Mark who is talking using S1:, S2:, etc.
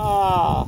S1: Ah.